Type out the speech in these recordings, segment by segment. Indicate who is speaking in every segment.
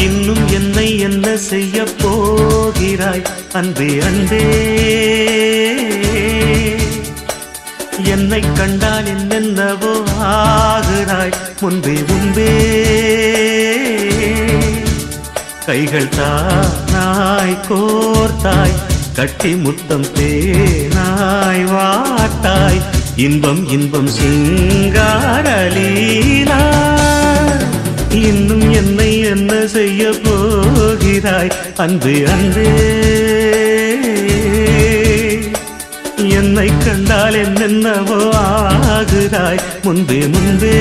Speaker 1: இன்னும் என்னை என்ன செய்ய போகிறாய்? அன்பே அன்பே. என்னை கண்டால் என்னென்னவோ ஆகிறாய்? முன்பே முன்பே. கைகள் தானாய் கோர்த்தாய் கட்டி முத்தம் தேனாய் வாட்டாய். இன்பம் இன்பம் சிங்காரலீ. போகிறாய் அன்பு அன்பே. என்னை கண்டால் என்னென்னவோ ஆகுறாய் முன்பே முன்பே.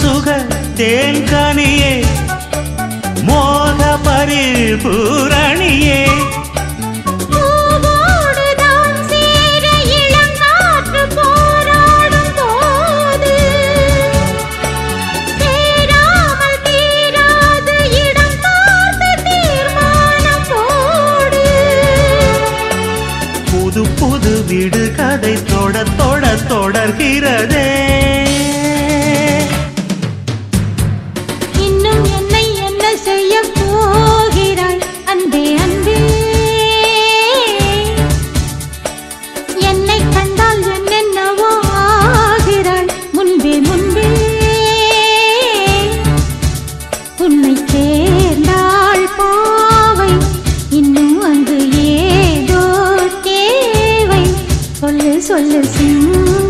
Speaker 1: சுக தேன்கனியே மோக பரிபூரணியே
Speaker 2: புது
Speaker 1: புது வீடு கதை தொட தொட தொடர்கிறதே.
Speaker 2: சொல்லு சொல்லு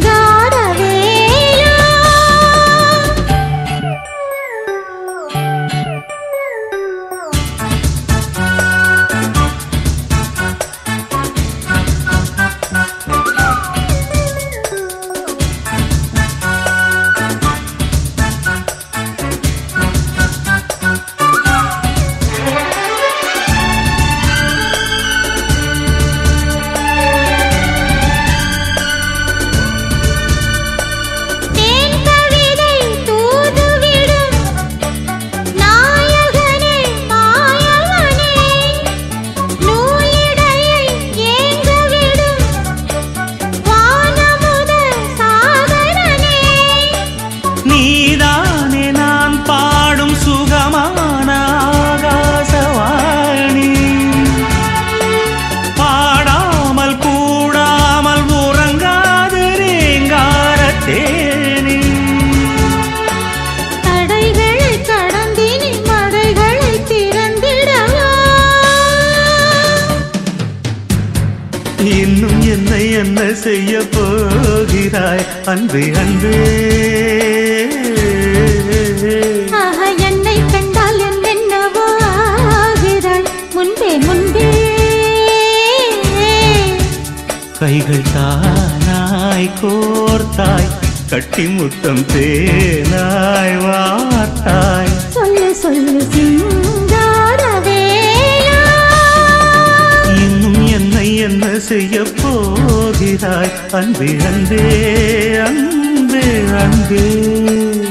Speaker 1: இன்னும் என்னை என்ன செய்ய போகிறாய்? அன்பே அன்பே.
Speaker 2: என்னை கண்டால் என்னென்னவோ ஆகிறாய்? முன்பே முன்பே.
Speaker 1: கைகள் தானாய் கோர்த்தாய் கட்டி முத்தம் தேனாய் வார்த்தாய்.
Speaker 2: சொல்லு சொல்லு சிங்காரவேலா
Speaker 1: செய்ய போகிறாய். அன்பே அன்பே அன்பே அன்பே.